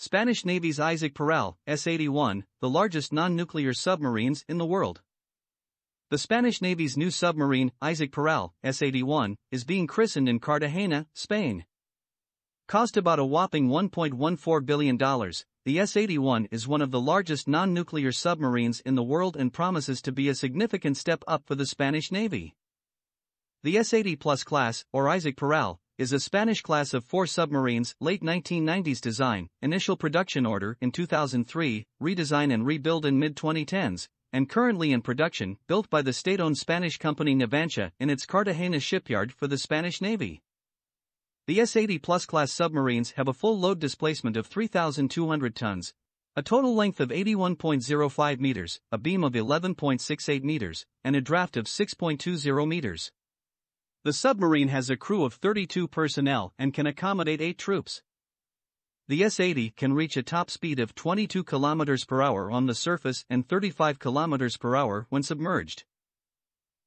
Spanish Navy's Isaac Peral, S-81, the largest non-nuclear submarines in the world. The Spanish Navy's new submarine, Isaac Peral, S-81, is being christened in Cartagena, Spain. Cost about a whopping $1.14 billion, the S-81 is one of the largest non-nuclear submarines in the world and promises to be a significant step up for the Spanish Navy. The S-80 Plus class, or Isaac Peral, is a Spanish class of four submarines, late 1990s design, initial production order in 2003, redesign and rebuild in mid-2010s, and currently in production, built by the state-owned Spanish company Navantia in its Cartagena shipyard for the Spanish Navy. The S-80 Plus class submarines have a full load displacement of 3,200 tons, a total length of 81.05 meters, a beam of 11.68 meters, and a draft of 6.20 meters. The submarine has a crew of 32 personnel and can accommodate 8 troops. The S-80 can reach a top speed of 22 km per hour on the surface and 35 km per hour when submerged.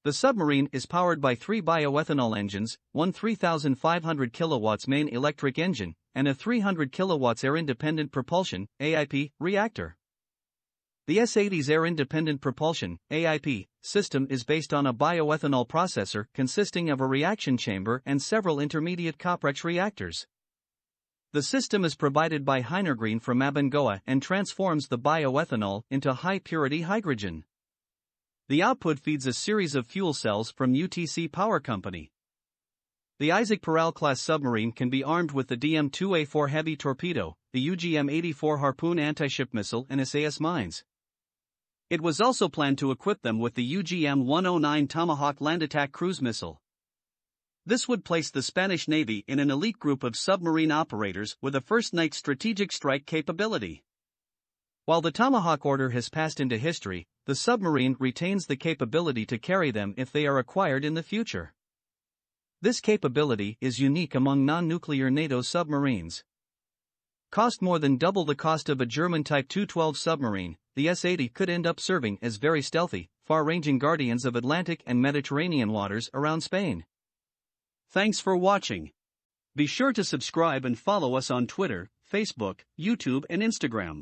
The submarine is powered by three bioethanol engines, one 3,500 kilowatts main electric engine, and a 300 kilowatts air-independent propulsion (AIP) reactor. The S-80's air-independent propulsion (AIP) system is based on a bioethanol processor consisting of a reaction chamber and several intermediate CO-PROX reactors. The system is provided by Hynergreen from Abengoa and transforms the bioethanol into high-purity hydrogen. The output feeds a series of fuel cells from UTC Power Company. The Isaac Peral class submarine can be armed with the DM-2A4 heavy torpedo, the UGM-84 Harpoon anti-ship missile and SAES mines. It was also planned to equip them with the UGM-109 Tomahawk land attack cruise missile. This would place the Spanish Navy in an elite group of submarine operators with a first night strategic strike capability. While the Tomahawk order has passed into history, the submarine retains the capability to carry them if they are acquired in the future. This capability is unique among non nuclear NATO submarines. Cost more than double the cost of a German Type 212 submarine, the S-80 could end up serving as very stealthy, far-ranging guardians of Atlantic and Mediterranean waters around Spain. Thanks for watching. Be sure to subscribe and follow us on Twitter, Facebook, YouTube and Instagram.